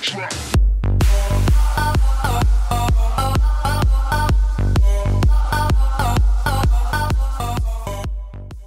trap.